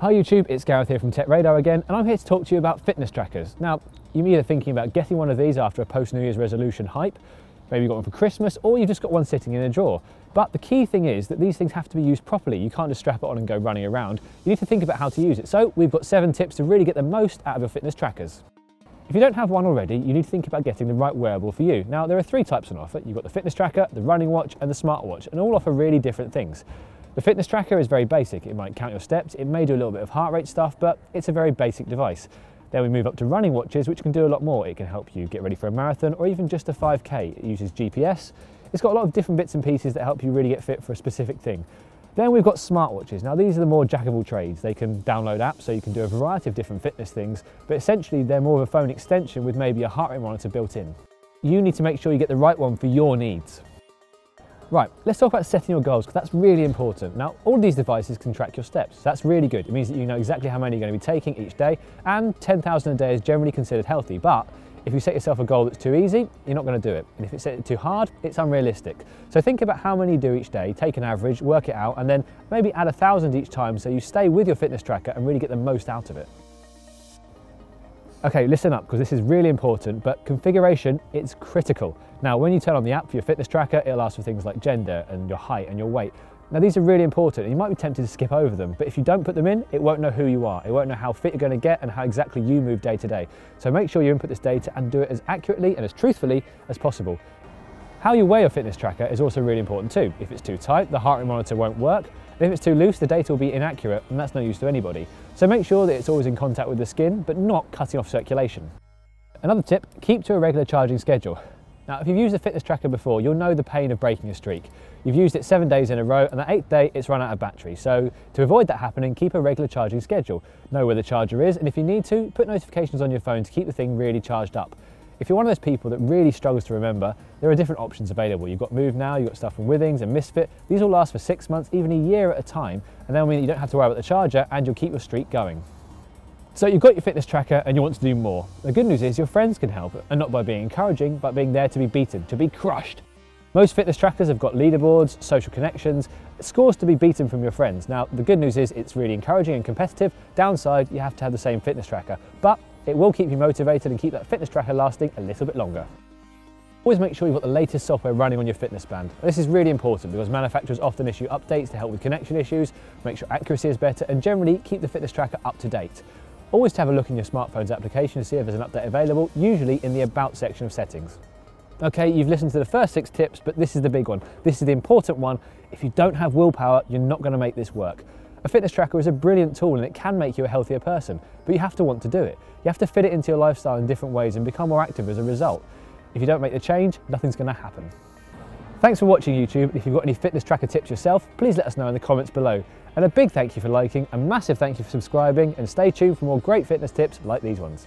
Hi YouTube, it's Gareth here from TechRadar again, and I'm here to talk to you about fitness trackers. Now, you may be thinking about getting one of these after a post-New Year's resolution hype, maybe you got one for Christmas, or you've just got one sitting in a drawer. But the key thing is that these things have to be used properly. You can't just strap it on and go running around. You need to think about how to use it. So we've got seven tips to really get the most out of your fitness trackers. If you don't have one already, you need to think about getting the right wearable for you. Now, there are three types on offer. You've got the fitness tracker, the running watch, and the smartwatch, and all offer really different things. The fitness tracker is very basic. It might count your steps, it may do a little bit of heart rate stuff, but it's a very basic device. Then we move up to running watches, which can do a lot more. It can help you get ready for a marathon or even just a 5K. It uses GPS. It's got a lot of different bits and pieces that help you really get fit for a specific thing. Then we've got smartwatches. Now these are the more jack of all trades. They can download apps so you can do a variety of different fitness things, but essentially they're more of a phone extension with maybe a heart rate monitor built in. You need to make sure you get the right one for your needs. Right, let's talk about setting your goals because that's really important. Now, all these devices can track your steps. That's really good. It means that you know exactly how many you're going to be taking each day and 10,000 a day is generally considered healthy. But if you set yourself a goal that's too easy, you're not going to do it. And if it's set too hard, it's unrealistic. So think about how many you do each day, take an average, work it out, and then maybe add a thousand each time so you stay with your fitness tracker and really get the most out of it. Okay, listen up because this is really important, but configuration, it's critical. Now, when you turn on the app for your fitness tracker, it'll ask for things like gender and your height and your weight. Now, these are really important and you might be tempted to skip over them, but if you don't put them in, it won't know who you are. It won't know how fit you're going to get and how exactly you move day to day. So make sure you input this data and do it as accurately and as truthfully as possible. How you weigh your fitness tracker is also really important too. If it's too tight, the heart rate monitor won't work. And if it's too loose, the data will be inaccurate and that's no use to anybody. So make sure that it's always in contact with the skin, but not cutting off circulation. Another tip, keep to a regular charging schedule. Now, if you've used a fitness tracker before, you'll know the pain of breaking a streak. You've used it seven days in a row, and the eighth day, it's run out of battery. So to avoid that happening, keep a regular charging schedule. Know where the charger is, and if you need to, put notifications on your phone to keep the thing really charged up. If you're one of those people that really struggles to remember, there are different options available. You've got Moov Now, you've got stuff from Withings and Misfit. These will last for six months, even a year at a time, and they'll mean you don't have to worry about the charger and you'll keep your streak going. So you've got your fitness tracker and you want to do more. The good news is your friends can help, and not by being encouraging, but being there to be beaten, to be crushed. Most fitness trackers have got leaderboards, social connections, scores to be beaten from your friends. Now, the good news is it's really encouraging and competitive. Downside, you have to have the same fitness tracker, but it will keep you motivated and keep that fitness tracker lasting a little bit longer. Always make sure you've got the latest software running on your fitness band. This is really important because manufacturers often issue updates to help with connection issues, make sure accuracy is better, and generally keep the fitness tracker up to date. Always have a look in your smartphone's application to see if there's an update available, usually in the About section of settings. Okay, you've listened to the first six tips, but this is the big one. This is the important one. If you don't have willpower, you're not going to make this work. A fitness tracker is a brilliant tool and it can make you a healthier person, but you have to want to do it. You have to fit it into your lifestyle in different ways and become more active as a result. If you don't make the change, nothing's going to happen. Thanks for watching YouTube. If you've got any fitness tracker tips yourself, please let us know in the comments below. And a big thank you for liking, a massive thank you for subscribing, and stay tuned for more great fitness tips like these ones.